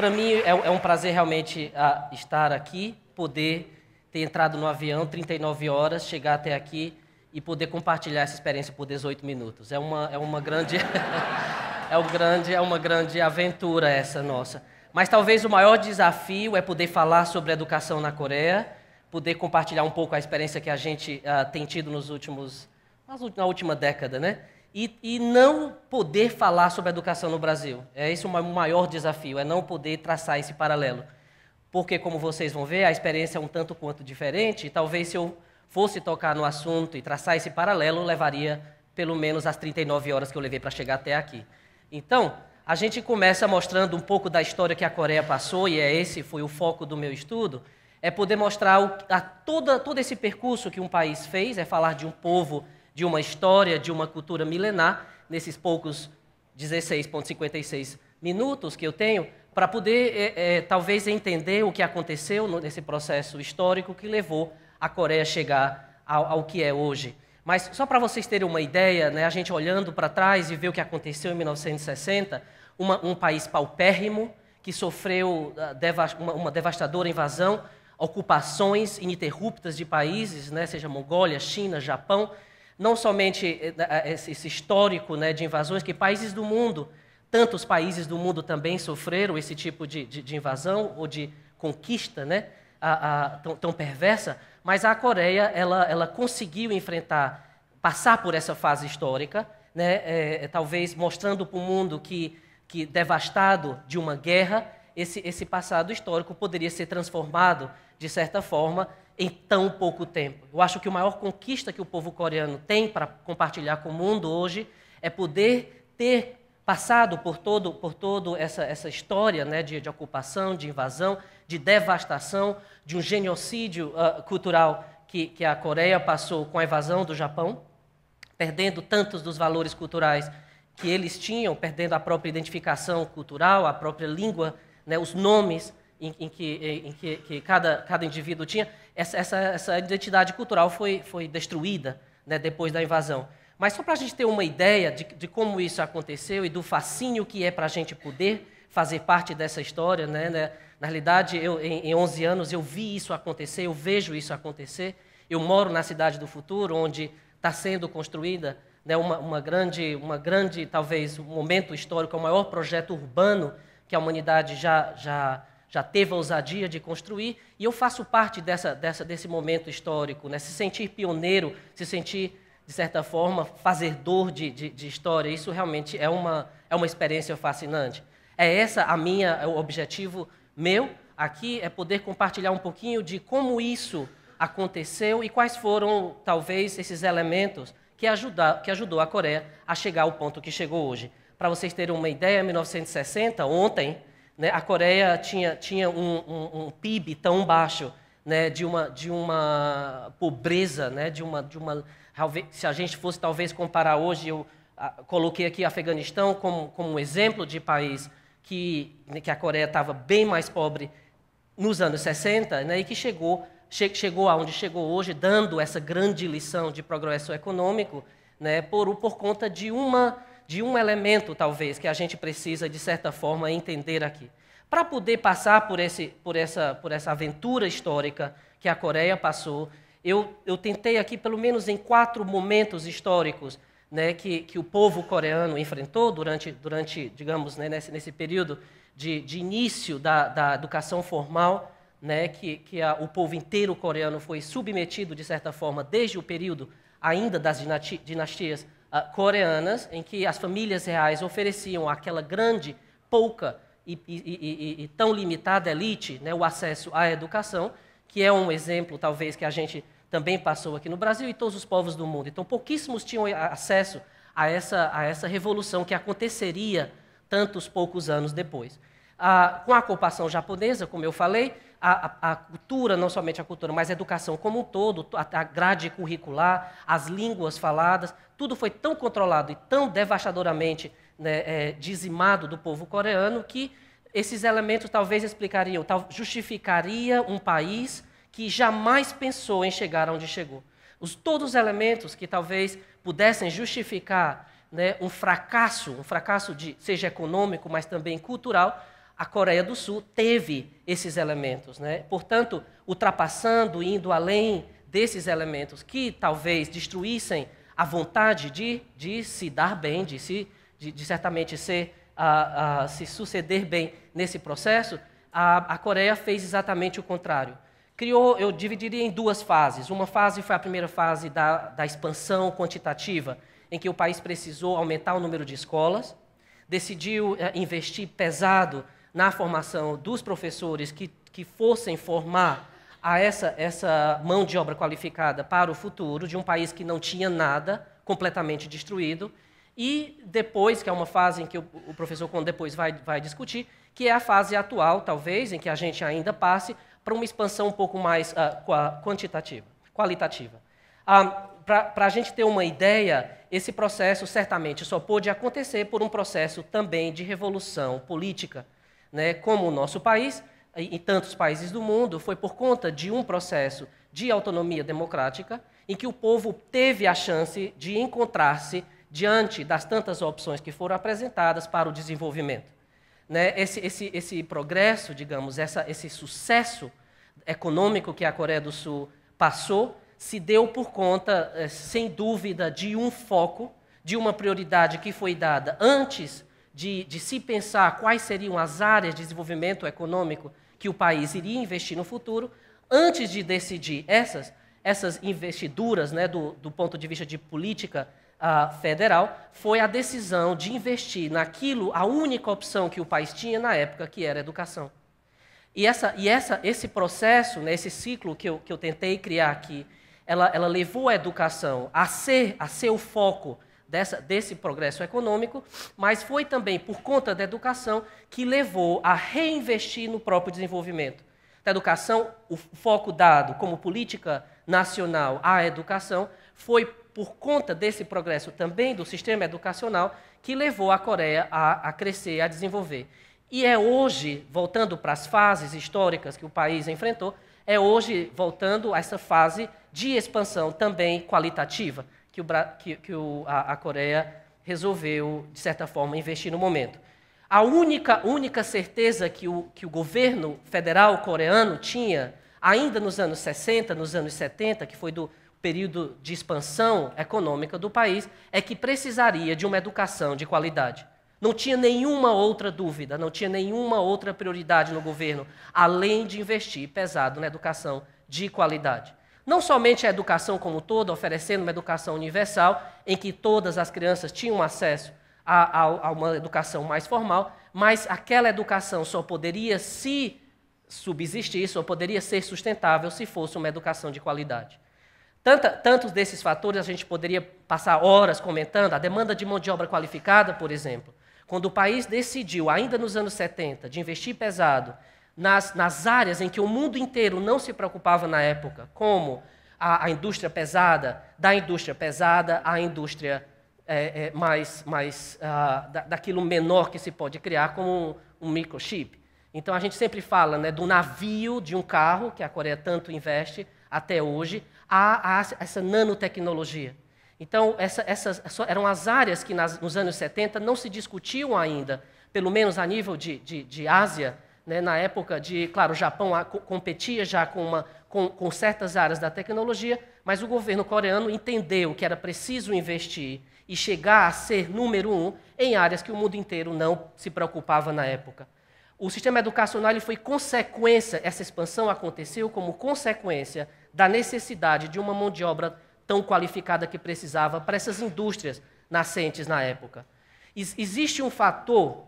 para mim é, é, um prazer realmente a, estar aqui, poder ter entrado no avião 39 horas, chegar até aqui e poder compartilhar essa experiência por 18 minutos. É uma, é uma grande é um grande é uma grande aventura essa nossa. Mas talvez o maior desafio é poder falar sobre educação na Coreia, poder compartilhar um pouco a experiência que a gente uh, tem tido nos últimos na última década, né? E, e, não poder falar sobre educação no Brasil. É esse o maior desafio, é não poder traçar esse paralelo. Porque, como vocês vão ver, a experiência é um tanto quanto diferente, e talvez se eu fosse tocar no assunto e traçar esse paralelo, levaria pelo menos as 39 horas que eu levei para chegar até aqui. Então, a gente começa mostrando um pouco da história que a Coreia passou, e é esse foi o foco do meu estudo, é poder mostrar o, a, toda, todo esse percurso que um país fez, é falar de um povo de uma história, de uma cultura milenar, nesses poucos 16,56 minutos que eu tenho, para poder, é, é, talvez, entender o que aconteceu nesse processo histórico que levou a Coreia a chegar ao, ao que é hoje. Mas só para vocês terem uma ideia, né, a gente olhando para trás e ver o que aconteceu em 1960, uma, um país paupérrimo que sofreu uh, uma, uma devastadora invasão, ocupações ininterruptas de países, né, seja Mongólia, China, Japão, não somente eh, eh, esse histórico né, de invasões, que países do mundo, tantos países do mundo também sofreram esse tipo de, de, de invasão ou de conquista né, a, a, tão, tão, perversa, mas a Coreia ela, ela conseguiu enfrentar, passar por essa fase histórica, né, é, talvez mostrando para o mundo que, que, devastado de uma guerra, esse, esse passado histórico poderia ser transformado, de certa forma, em tão pouco tempo. Eu acho que a maior conquista que o povo coreano tem para compartilhar com o mundo hoje é poder ter passado por todo por todo essa, essa história né, de, de ocupação, de invasão, de devastação, de um genocídio uh, cultural que, que a Coreia passou com a invasão do Japão, perdendo tantos dos valores culturais que eles tinham, perdendo a própria identificação cultural, a própria língua, né, os nomes em, em, que, em que, que, cada, cada indivíduo tinha, essa, essa, essa identidade cultural foi, foi destruída né, depois da invasão. Mas só para a gente ter uma ideia de, de, como isso aconteceu e do fascínio que é para a gente poder fazer parte dessa história, né, né? na realidade, eu, em, em 11 anos eu vi isso acontecer, eu vejo isso acontecer. Eu moro na cidade do futuro, onde está sendo construída né, uma, uma, grande, uma grande, talvez, um momento histórico, o maior projeto urbano que a humanidade já, já já teve a ousadia de construir, e eu faço parte dessa, dessa, desse momento histórico, né? se sentir pioneiro, se sentir, de certa forma, fazedor de, de, de história, isso realmente é uma, é uma experiência fascinante. É essa a minha, é o objetivo meu aqui, é poder compartilhar um pouquinho de como isso aconteceu e quais foram, talvez, esses elementos que, ajuda, que ajudou a Coreia a chegar ao ponto que chegou hoje. Para vocês terem uma ideia, em 1960, ontem, né, a Coreia tinha, tinha um, um, um PIB tão baixo, né, de, uma, de uma pobreza, né, de uma, de uma, se a gente fosse talvez comparar hoje, eu coloquei aqui Afeganistão como, como um exemplo de país que, né, que a Coreia estava bem mais pobre nos anos 60 né, e que chegou, che, chegou aonde chegou hoje, dando essa grande lição de progresso econômico né, por, por conta de uma de um elemento, talvez, que a gente precisa, de certa forma, entender aqui. Para poder passar por, esse, por, essa, por essa aventura histórica que a Coreia passou, eu, eu tentei aqui, pelo menos em quatro momentos históricos, né, que, que o povo coreano enfrentou durante, durante digamos, né, nesse, nesse período de, de início da, da educação formal, né, que, que a, o povo inteiro coreano foi submetido, de certa forma, desde o período ainda das dinastias uh, coreanas, em que as famílias reais ofereciam àquela grande, pouca e, e, e, e tão limitada elite né, o acesso à educação, que é um exemplo, talvez, que a gente também passou aqui no Brasil e todos os povos do mundo. Então, pouquíssimos tinham acesso a essa, a essa revolução que aconteceria tantos poucos anos depois. Ah, com a ocupação japonesa, como eu falei, a, a, cultura, não somente a cultura, mas a educação como um todo, a, a grade curricular, as línguas faladas, tudo foi tão controlado e tão devastadoramente né, é, dizimado do povo coreano que esses elementos talvez explicariam, tal, justificaria um país que jamais pensou em chegar onde chegou. Os, todos os elementos que talvez pudessem justificar né, um fracasso, um fracasso de seja econômico, mas também cultural, a Coreia do Sul teve esses elementos. Né? Portanto, ultrapassando, indo além desses elementos que talvez destruíssem a vontade de, de se dar bem, de, se, de, de certamente ser, uh, uh, se suceder bem nesse processo, a, a Coreia fez exatamente o contrário. Criou, eu dividiria em duas fases. Uma fase foi a primeira fase da, da expansão quantitativa, em que o país precisou aumentar o número de escolas, decidiu uh, investir pesado na formação dos professores que, que fossem formar a essa, essa mão de obra qualificada para o futuro de um país que não tinha nada, completamente destruído, e depois, que é uma fase em que o, o professor quando depois vai, vai discutir, que é a fase atual, talvez, em que a gente ainda passe para uma expansão um pouco mais uh, quantitativa, qualitativa. Ah, para a gente ter uma ideia, esse processo certamente só pôde acontecer por um processo também de revolução política. Né? Como o nosso país, em tantos países do mundo foi por conta de um processo de autonomia democrática em que o povo teve a chance de encontrar-se diante das tantas opções que foram apresentadas para o desenvolvimento. Né? Esse, esse, esse progresso, digamos, essa, esse sucesso econômico que a Coreia do Sul passou, se deu por conta, eh, sem dúvida, de um foco, de uma prioridade que foi dada antes de, de se pensar quais seriam as áreas de desenvolvimento econômico que o país iria investir no futuro, antes de decidir essas, essas investiduras, né, do, do ponto de vista de política uh, federal, foi a decisão de investir naquilo, a única opção que o país tinha na época, que era educação. E, essa, e essa, esse processo, né, esse ciclo que eu, que eu tentei criar aqui, ela, ela levou a educação a ser, a ser o foco dessa, desse progresso econômico, mas foi também por conta da educação que levou a reinvestir no próprio desenvolvimento. Da educação, o foco dado como política nacional à educação foi por conta desse progresso também do sistema educacional que levou a Coreia a, a crescer, a desenvolver. E é hoje, voltando para as fases históricas que o país enfrentou, é hoje voltando a essa fase de expansão também qualitativa que, o, que, que o, a, a Coreia resolveu, de certa forma, investir no momento. A única, única certeza que o, que o governo federal coreano tinha, ainda nos anos 60, nos anos 70, que foi do período de expansão econômica do país, é que precisaria de uma educação de qualidade. Não tinha nenhuma outra dúvida, não tinha nenhuma outra prioridade no governo, além de investir pesado na educação de qualidade. Não somente a educação como toda, oferecendo uma educação universal, em que todas as crianças tinham acesso a, a, a uma educação mais formal, mas aquela educação só poderia se subsistir, só poderia ser sustentável se fosse uma educação de qualidade. Tanta, tantos desses fatores a gente poderia passar horas comentando, a demanda de mão de obra qualificada, por exemplo. Quando o país decidiu, ainda nos anos 70, de investir pesado nas, nas áreas em que o mundo inteiro não se preocupava na época, como a, a indústria pesada, da indústria pesada à indústria é, é, mais, mais uh, da, daquilo menor que se pode criar, como um, um microchip. Então a gente sempre fala né, do navio de um carro, que a Coreia tanto investe até hoje, a, a essa nanotecnologia. Então, essa, essas eram as áreas que nas, nos anos 70 não se discutiam ainda, pelo menos a nível de, de, de Ásia, né, na época de, claro, o Japão competia já com, uma, com, com certas áreas da tecnologia, mas o governo coreano entendeu que era preciso investir e chegar a ser número um em áreas que o mundo inteiro não se preocupava na época. O sistema educacional foi consequência, essa expansão aconteceu como consequência da necessidade de uma mão de obra tão qualificada que precisava para essas indústrias nascentes na época. Existe um fator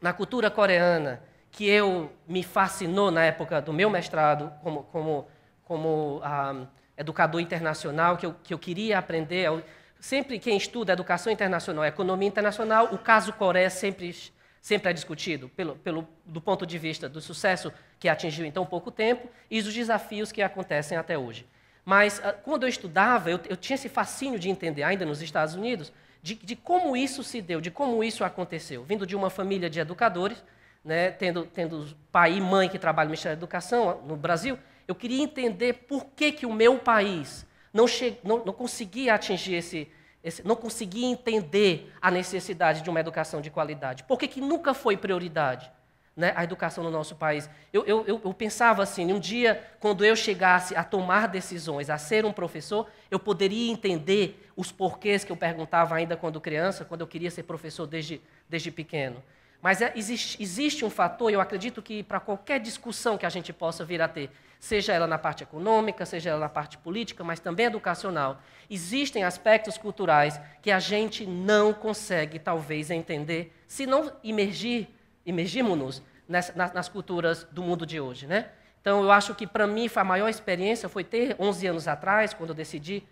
na cultura coreana que eu me fascinou na época do meu mestrado como, como, como um, educador internacional, que eu, que eu queria aprender. Eu, sempre quem estuda educação internacional, economia internacional, o caso Coreia sempre, sempre é discutido, pelo, pelo, do ponto de vista do sucesso que atingiu em tão pouco tempo e dos desafios que acontecem até hoje. Mas ah, quando eu estudava, eu, eu tinha esse fascínio de entender, ainda nos Estados Unidos, de, de como isso se deu, de como isso aconteceu. Vindo de uma família de educadores, né, tendo, tendo pai e mãe que trabalham no Ministério da Educação no Brasil, eu queria entender por que, que o meu país não, che, não, não conseguia atingir esse, esse, não conseguia entender a necessidade de uma educação de qualidade. Por que, que nunca foi prioridade né, a educação no nosso país. Eu, eu, eu, pensava assim, um dia, quando eu chegasse a tomar decisões, a ser um professor, eu poderia entender os porquês que eu perguntava ainda quando criança, quando eu queria ser professor desde, desde pequeno. Mas é, existe, existe um fator, eu acredito que para qualquer discussão que a gente possa vir a ter, seja ela na parte econômica, seja ela na parte política, mas também educacional, existem aspectos culturais que a gente não consegue, talvez, entender se não imergir imergimos-nos nas, nas, culturas do mundo de hoje. Né? Então, eu acho que para mim a maior experiência foi ter 11 anos atrás, quando eu decidi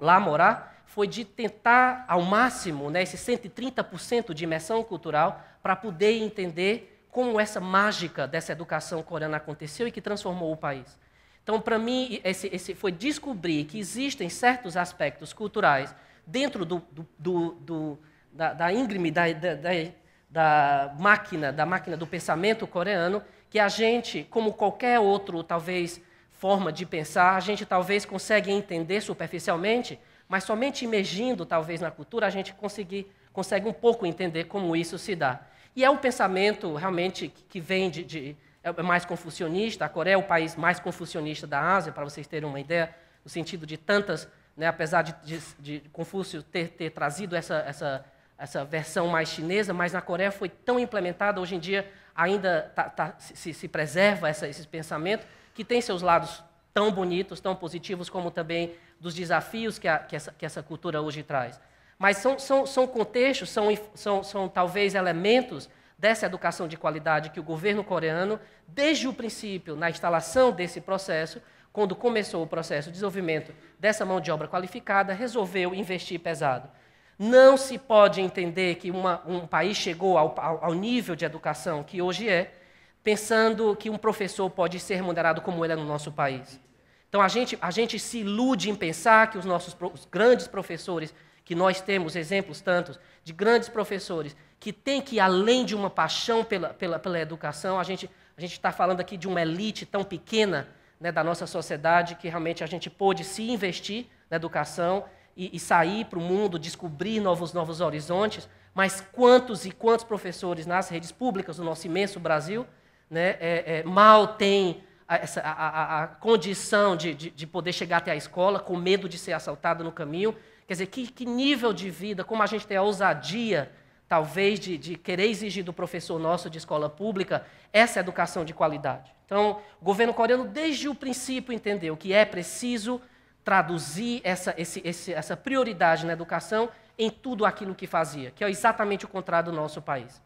lá morar, foi de tentar ao máximo né, esse 130% de imersão cultural para poder entender como essa mágica dessa educação coreana aconteceu e que transformou o país. Então, para mim, esse, esse, foi descobrir que existem certos aspectos culturais dentro do, do, do, do da, da íngreme, da, da, da máquina, da máquina do pensamento coreano, que a gente, como qualquer outro, talvez, forma de pensar, a gente talvez consegue entender superficialmente, mas somente imergindo, talvez, na cultura, a gente consegue, consegue um pouco entender como isso se dá. E é um pensamento realmente que vem de, de é mais confucionista. A Coreia é o país mais confucionista da Ásia, para vocês terem uma ideia, no sentido de tantas, né, apesar de, de, de Confúcio ter, ter trazido essa, essa essa versão mais chinesa, mas na Coreia foi tão implementada, hoje em dia ainda tá, tá, se, se, preserva essa, esse pensamento, que tem seus lados tão bonitos, tão positivos, como também dos desafios que, a, que, essa, que essa, cultura hoje traz. Mas são, são, são contextos, são, são, são talvez elementos dessa educação de qualidade que o governo coreano, desde o princípio, na instalação desse processo, quando começou o processo de desenvolvimento dessa mão de obra qualificada, resolveu investir pesado. Não se pode entender que uma, um país chegou ao, ao, ao, nível de educação que hoje é, pensando que um professor pode ser remunerado como ele é no nosso país. Então a gente, a gente se ilude em pensar que os nossos os grandes professores, que nós temos exemplos tantos de grandes professores, que têm que além de uma paixão pela, pela, pela educação, a gente a está falando aqui de uma elite tão pequena né, da nossa sociedade que realmente a gente pôde se investir na educação e, e sair para o mundo, descobrir novos, novos horizontes, mas quantos e quantos professores nas redes públicas do nosso imenso Brasil né, é, é, mal têm a, essa, a, a, a condição de, de, de, poder chegar até a escola com medo de ser assaltado no caminho? Quer dizer, que, que nível de vida, como a gente tem a ousadia, talvez, de, de querer exigir do professor nosso de escola pública essa educação de qualidade. Então, o governo coreano, desde o princípio, entendeu que é preciso traduzir essa, esse, esse, essa prioridade na educação em tudo aquilo que fazia, que é exatamente o contrário do nosso país.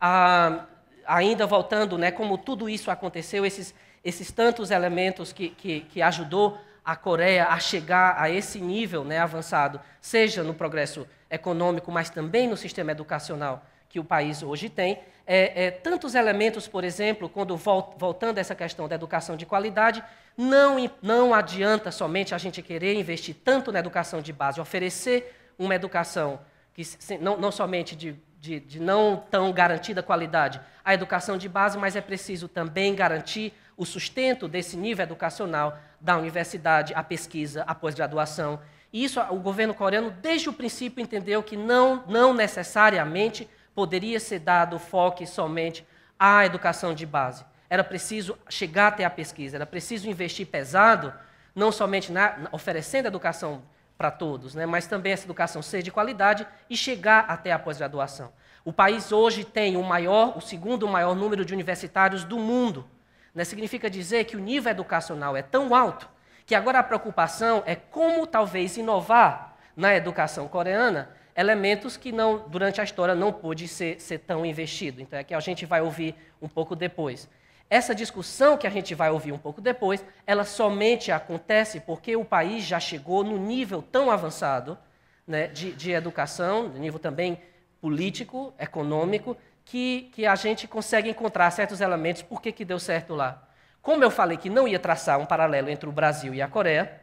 Ah, ainda voltando, né, como tudo isso aconteceu, esses, esses tantos elementos que, que, que ajudou a Coreia a chegar a esse nível né, avançado, seja no progresso econômico, mas também no sistema educacional que o país hoje tem. É, é, tantos elementos, por exemplo, quando voltando a essa questão da educação de qualidade, não, não adianta somente a gente querer investir tanto na educação de base, oferecer uma educação que não, não somente de, de, de não tão garantida qualidade, a educação de base, mas é preciso também garantir o sustento desse nível educacional da universidade, a pesquisa, a pós-graduação. E isso o governo coreano, desde o princípio, entendeu que não, não necessariamente poderia ser dado foco somente à educação de base. Era preciso chegar até a pesquisa, era preciso investir pesado, não somente na, oferecendo educação para todos, né, mas também essa educação ser de qualidade e chegar até a pós-graduação. O país hoje tem o maior, o segundo maior número de universitários do mundo. Né, significa dizer que o nível educacional é tão alto que agora a preocupação é como talvez inovar na educação coreana elementos que não, durante a história não pôde ser, ser tão investido. Então é que a gente vai ouvir um pouco depois. Essa discussão que a gente vai ouvir um pouco depois, ela somente acontece porque o país já chegou no nível tão avançado né, de, de, educação, nível também político, econômico, que, que a gente consegue encontrar certos elementos por que deu certo lá. Como eu falei que não ia traçar um paralelo entre o Brasil e a Coreia,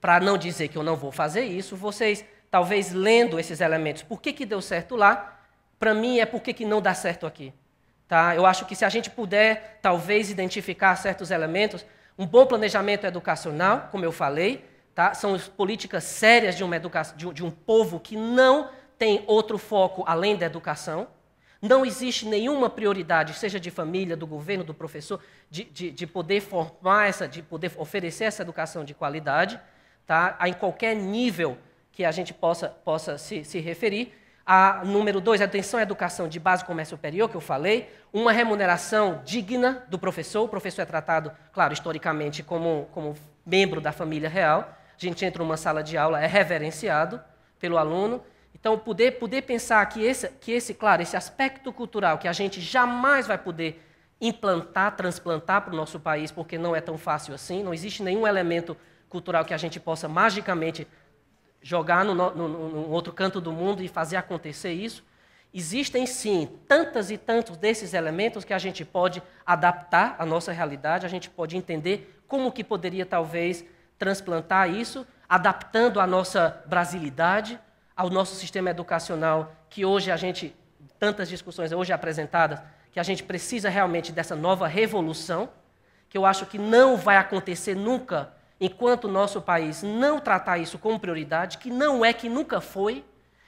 para não dizer que eu não vou fazer isso, vocês, talvez lendo esses elementos, por que, que deu certo lá, para mim é por que, que não dá certo aqui. Tá? Eu acho que se a gente puder, talvez, identificar certos elementos, um bom planejamento educacional, como eu falei, tá? são políticas sérias de, uma educa... de um povo que não tem outro foco além da educação, Não existe nenhuma prioridade, seja de família, do governo, do professor, de, de, de poder formar essa, de poder oferecer essa educação de qualidade, tá? em qualquer nível que a gente possa, possa se, se referir. A número dois, atenção à educação de base comércio superior, que eu falei. Uma remuneração digna do professor. O professor é tratado, claro, historicamente, como, como membro da família real. A gente entra numa sala de aula, é reverenciado pelo aluno. Então, poder, poder pensar que esse, que esse, claro, esse aspecto cultural que a gente jamais vai poder implantar, transplantar para o nosso país, porque não é tão fácil assim, não existe nenhum elemento cultural que a gente possa magicamente jogar no, no, no, outro canto do mundo e fazer acontecer isso. Existem sim tantas e tantos desses elementos que a gente pode adaptar à nossa realidade, a gente pode entender como que poderia talvez transplantar isso, adaptando a nossa brasilidade ao nosso sistema educacional, que hoje a gente, tantas discussões hoje apresentadas, que a gente precisa realmente dessa nova revolução, que eu acho que não vai acontecer nunca enquanto nosso país não tratar isso como prioridade, que não é, que nunca foi,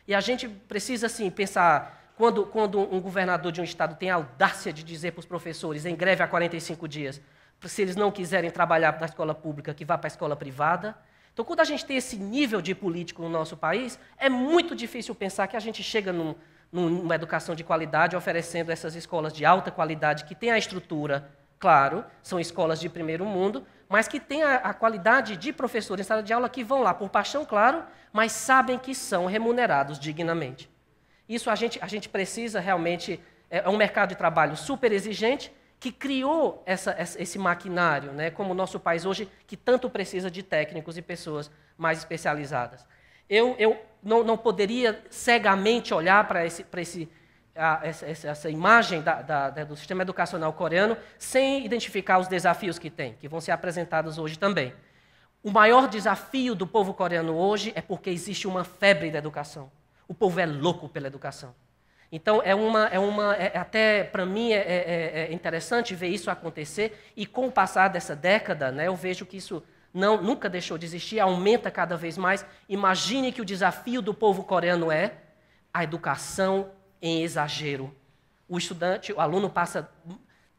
e a gente precisa, assim, pensar, quando, quando um governador de um estado tem a audácia de dizer para os professores, em greve há 45 dias, se eles não quiserem trabalhar na escola pública, que vá para a escola privada. Então, quando a gente tem esse nível de político no nosso país, é muito difícil pensar que a gente chega num, numa educação de qualidade oferecendo essas escolas de alta qualidade, que têm a estrutura, claro, são escolas de primeiro mundo, mas que têm a, a qualidade de professores em sala de aula que vão lá por paixão, claro, mas sabem que são remunerados dignamente. Isso a gente, a gente precisa realmente. É, é um mercado de trabalho super exigente que criou essa, esse maquinário, né, como o nosso país hoje, que tanto precisa de técnicos e pessoas mais especializadas. Eu, eu não, não poderia cegamente olhar para esse, esse a, essa, essa, imagem da, da, do sistema educacional coreano sem identificar os desafios que tem, que vão ser apresentados hoje também. O maior desafio do povo coreano hoje é porque existe uma febre da educação. O povo é louco pela educação. Então, é uma, é uma é, até para mim é, é, é, interessante ver isso acontecer, e com o passar dessa década, né, eu vejo que isso não, nunca deixou de existir, aumenta cada vez mais. Imagine que o desafio do povo coreano é a educação em exagero. O estudante, o aluno passa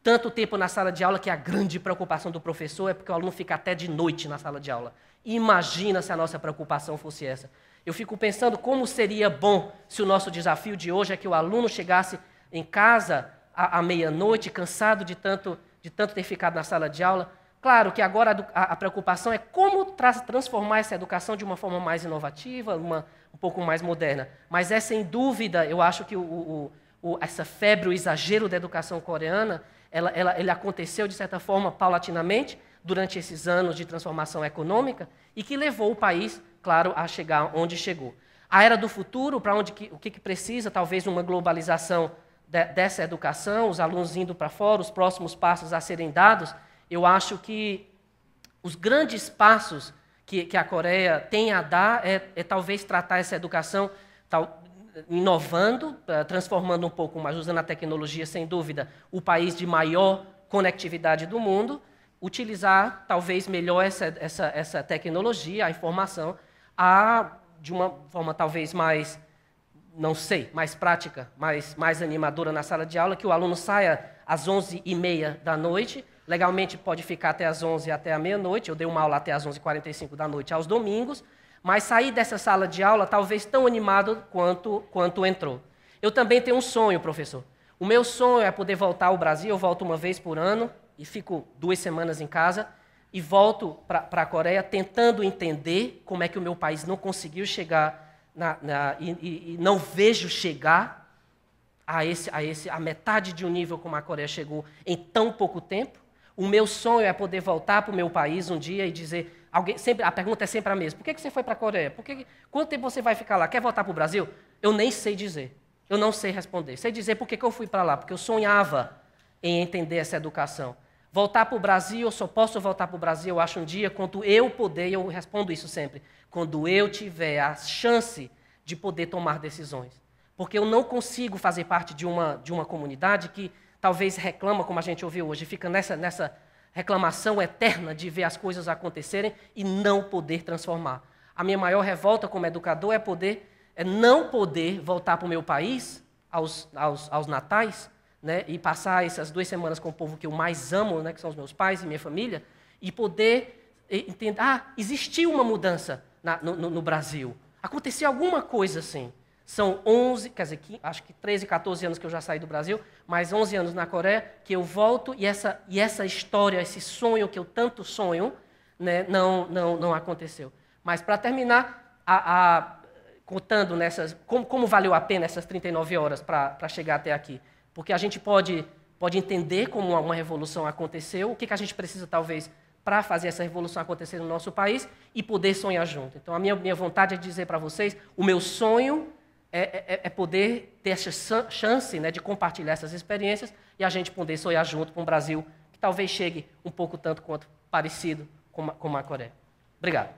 tanto tempo na sala de aula que a grande preocupação do professor é porque o aluno fica até de noite na sala de aula. Imagina se a nossa preocupação fosse essa. Eu fico pensando como seria bom se o nosso desafio de hoje é que o aluno chegasse em casa à, meia-noite, cansado de tanto, de tanto ter ficado na sala de aula. Claro que agora a, preocupação é como tra transformar essa educação de uma forma mais inovativa, uma, um pouco mais moderna. Mas é sem dúvida, eu acho que o, o, o, essa febre, o exagero da educação coreana, ela, ela, ele aconteceu de certa forma paulatinamente durante esses anos de transformação econômica e que levou o país, claro, a chegar onde chegou. A era do futuro, para onde o que, que precisa, talvez uma globalização de, dessa educação, os alunos indo para fora, os próximos passos a serem dados, eu acho que os grandes passos que, que a Coreia tem a dar é, é talvez tratar essa educação tal, inovando, eh, transformando um pouco mais, usando a tecnologia, sem dúvida, o país de maior conectividade do mundo, utilizar talvez melhor essa, essa, essa tecnologia, a informação, a, de uma forma talvez mais, não sei, mais prática, mais, mais animadora na sala de aula, que o aluno saia às 11h30 da noite, Legalmente pode ficar até as 11 até a meia-noite. Eu dei uma aula até as 11h45 da noite aos domingos. Mas saí dessa sala de aula talvez tão animado quanto, quanto entrou. Eu também tenho um sonho, professor. O meu sonho é poder voltar ao Brasil. Eu volto uma vez por ano e fico duas semanas em casa. E volto para a Coreia tentando entender como é que o meu país não conseguiu chegar na, na, e, e, não vejo chegar a, esse, a, esse, a metade de um nível como a Coreia chegou em tão pouco tempo. O meu sonho é poder voltar para o meu país um dia e dizer. Alguém, sempre, a pergunta é sempre a mesma: por que, que você foi para a Coreia? Por que, quanto tempo você vai ficar lá? Quer voltar para o Brasil? Eu nem sei dizer. Eu não sei responder. Sei dizer por que, que eu fui para lá, porque eu sonhava em entender essa educação. Voltar para o Brasil, eu só posso voltar para o Brasil, eu acho, um dia, quando eu poder, e eu respondo isso sempre, quando eu tiver a chance de poder tomar decisões. Porque eu não consigo fazer parte de uma, de uma comunidade que talvez reclama, como a gente ouviu hoje, fica nessa, nessa reclamação eterna de ver as coisas acontecerem e não poder transformar. A minha maior revolta como educador é poder é não poder voltar para o meu país aos, aos, aos natais, né, e passar essas duas semanas com o povo que eu mais amo, né, que são os meus pais e minha família, e poder entender, ah, existiu uma mudança na, no, no, Brasil. Aconteceu alguma coisa assim. São 11, quer dizer, acho que 13, 14 anos que eu já saí do Brasil, mais 11 anos na Coreia, que eu volto e essa, e essa história, esse sonho que eu tanto sonho, né, não, não, não aconteceu. Mas para terminar, a, a, contando nessas, como, como, valeu a pena essas 39 horas para chegar até aqui. Porque a gente pode, pode entender como uma, revolução aconteceu, o que, que a gente precisa talvez para fazer essa revolução acontecer no nosso país e poder sonhar junto. Então, a minha, minha vontade é dizer para vocês: o meu sonho é, é, é, poder ter essa chance né, de compartilhar essas experiências e a gente poder sonhar junto com um Brasil que talvez chegue um pouco tanto quanto parecido com, com a Coreia. Obrigado.